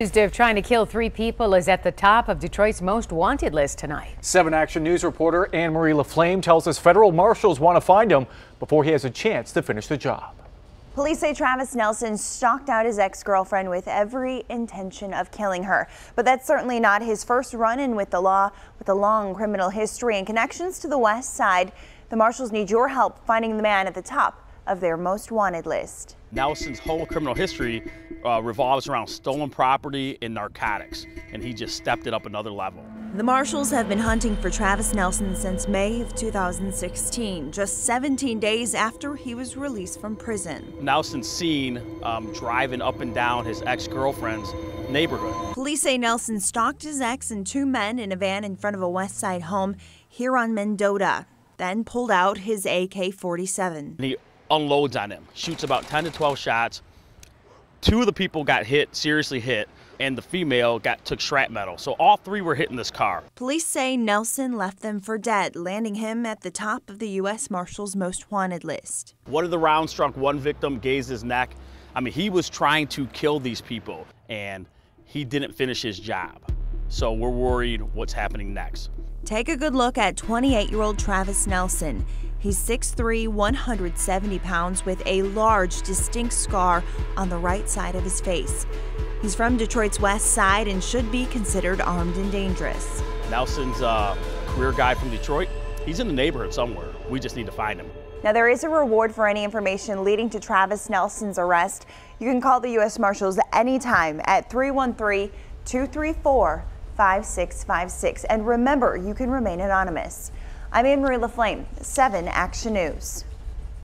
Accused of trying to kill three people is at the top of Detroit's most wanted list tonight. 7 Action News reporter Anne Marie LaFlame tells us federal marshals want to find him before he has a chance to finish the job. Police say Travis Nelson stalked out his ex-girlfriend with every intention of killing her. But that's certainly not his first run-in with the law. With a long criminal history and connections to the west side, the marshals need your help finding the man at the top of their most wanted list. Nelson's whole criminal history uh, revolves around stolen property and narcotics, and he just stepped it up another level. The marshals have been hunting for Travis Nelson since May of 2016, just 17 days after he was released from prison. Nelson's seen um, driving up and down his ex-girlfriend's neighborhood. Police say Nelson stalked his ex and two men in a van in front of a West Side home here on Mendota, then pulled out his AK-47. Unloads on him, shoots about 10 to 12 shots, Two of the people got hit, seriously hit, and the female got took shrapnel. So all three were hit in this car. Police say Nelson left them for dead, landing him at the top of the U.S. Marshals Most Wanted list. One of the rounds struck one victim, grazed his neck. I mean, he was trying to kill these people, and he didn't finish his job. So we're worried what's happening next. Take a good look at 28-year-old Travis Nelson. He's 6'3", 170 pounds with a large, distinct scar on the right side of his face. He's from Detroit's west side and should be considered armed and dangerous. Nelson's a career guy from Detroit. He's in the neighborhood somewhere. We just need to find him. Now, there is a reward for any information leading to Travis Nelson's arrest. You can call the U.S. Marshals anytime at 313 234 5656. And remember, you can remain anonymous. I'm Anne Marie LaFlame, 7 Action News.